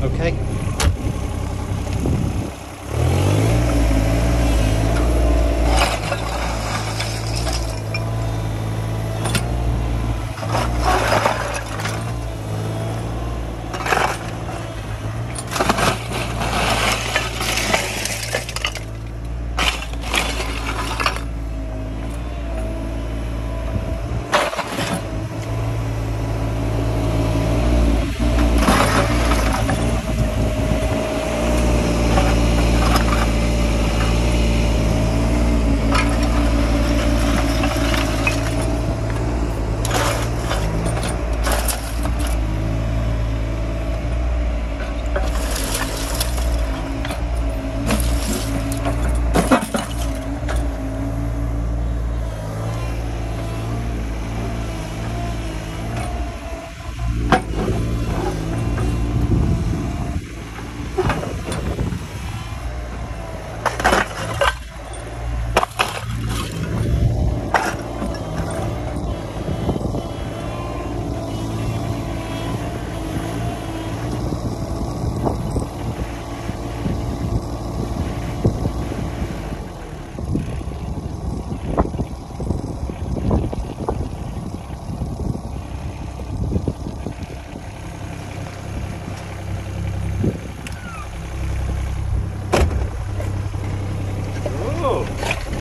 Okay.